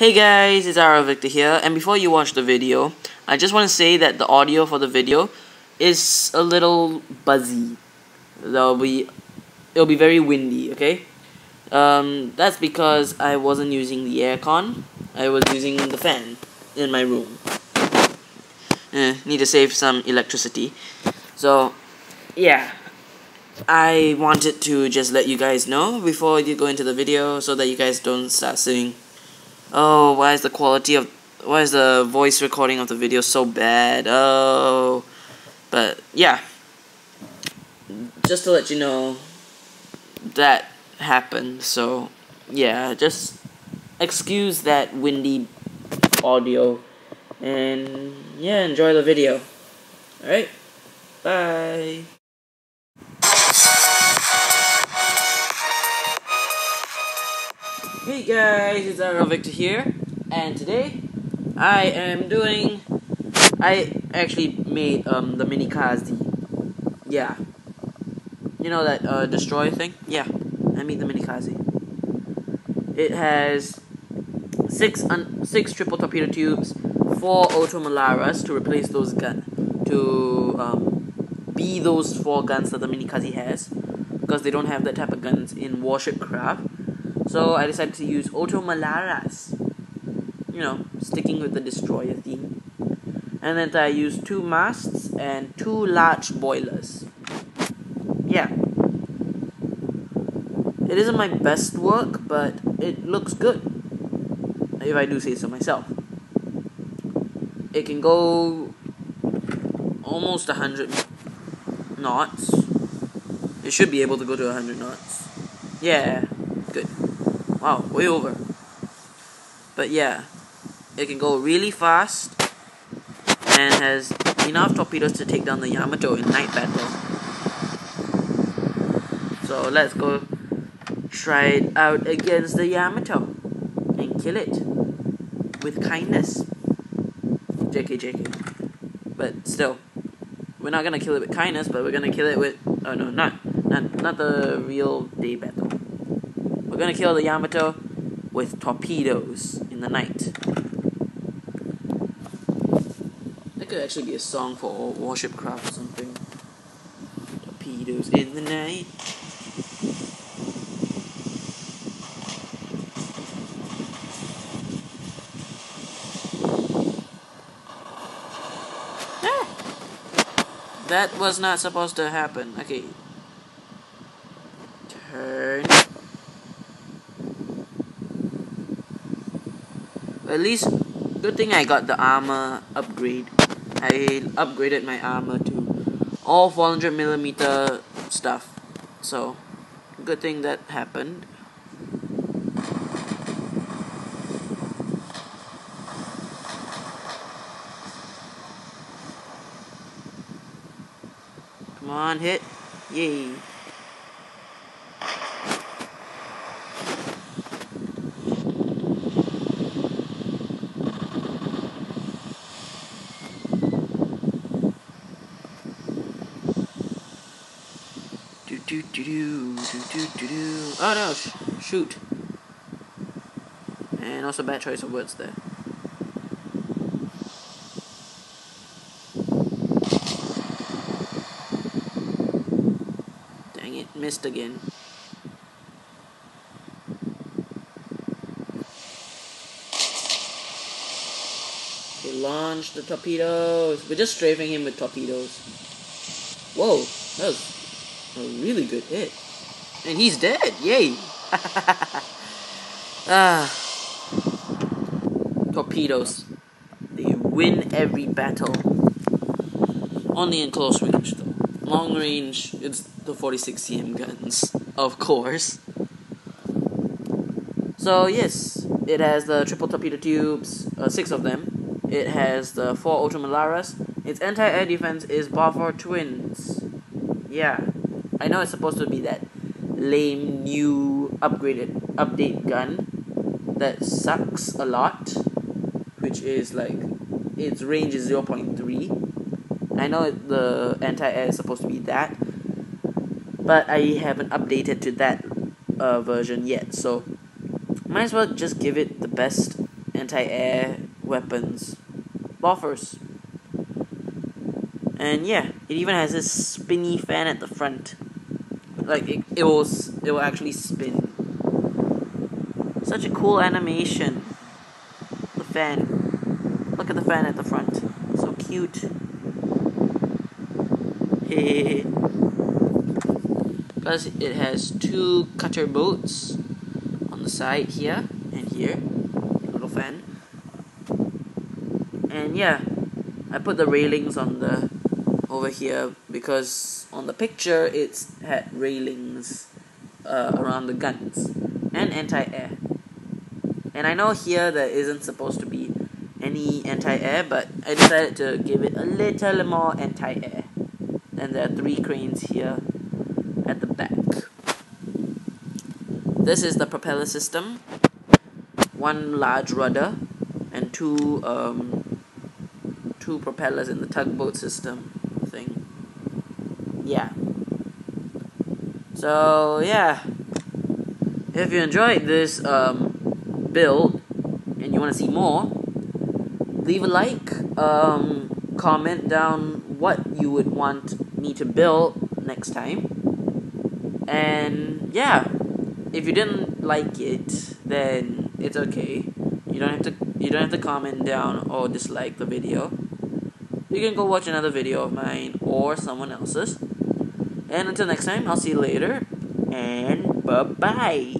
Hey guys, it's Ara Victor here, and before you watch the video, I just want to say that the audio for the video is a little buzzy. There'll be, it'll be very windy, okay? Um, that's because I wasn't using the aircon, I was using the fan in my room. Eh, need to save some electricity. So, yeah. I wanted to just let you guys know before you go into the video so that you guys don't start saying, oh, why is the quality of, why is the voice recording of the video so bad? Oh, but yeah, just to let you know that happened. So yeah, just excuse that windy audio and yeah, enjoy the video. Alright, bye. Hey guys, it's Arrow Victor here, and today I am doing. I actually made um the Minikaze. Yeah, you know that uh destroy thing. Yeah, I made the Minikaze. It has six un six triple torpedo tubes, four OTO Melaras to replace those gun to um be those four guns that the Minikaze has, because they don't have that type of guns in warship craft. So I decided to use OTO Melaras. You know, sticking with the destroyer theme. And then I used two masts and two large boilers. Yeah. It isn't my best work, but it looks good. If I do say so myself. It can go almost 100 knots. It should be able to go to 100 knots. Yeah, good. Wow, way over. But yeah, it can go really fast and has enough torpedoes to take down the Yamato in night battle. So let's go try it out against the Yamato and kill it with kindness. JK, JK. But still, we're not gonna kill it with kindness, but we're gonna kill it with. Oh no, not not not the real day battle. We're gonna kill the Yamato with torpedoes in the night. That could actually be a song for warship craft or something. Torpedoes in the night. Ah! That was not supposed to happen. Okay. At least, good thing I got the armor upgrade. I upgraded my armor to all 400 millimeter stuff. So, good thing that happened. Come on, hit. Yay. Do do do do do do. Oh no! Sh shoot. And also bad choice of words there. Dang it! Missed again. Okay, launch the torpedoes. We're just strafing him with torpedoes. Whoa, that was a really good hit. And he's dead. Yay. ah. Torpedoes. They win every battle. Only in close range though. Long range, it's the 46 cm guns, of course. So yes, it has the triple torpedo tubes, uh, six of them. It has the four OTO Melaras. Its anti-air defense is Bofors Twins. Yeah, I know it's supposed to be that lame new upgraded update gun that sucks a lot, which is like its range is 0.3. I know the anti-air is supposed to be that, but I haven't updated to that uh, version yet, so might as well just give it the best anti-air weapons. Bofors. And yeah, it even has this spinny fan at the front. Like it, it will it will actually spin. Such a cool animation. The fan. Look at the fan at the front. So cute. Plus it has two cutter boats on the side here and here. Little fan. And yeah, I put the railings on the over here because on the picture it's had railings uh, around the guns and anti-air. And I know here there isn't supposed to be any anti-air, but I decided to give it a little more anti-air. And there are three cranes here at the back. This is the propeller system. One large rudder and two um, two propellers in the tugboat system thing. Yeah. So yeah, if you enjoyed this um, build and you want to see more, leave a like. Um, comment down what you would want me to build next time. And yeah, if you didn't like it, then it's okay. You don't have to you don't have to comment down or dislike the video. You can go watch another video of mine or someone else's. And until next time, I'll see you later. And bye bye.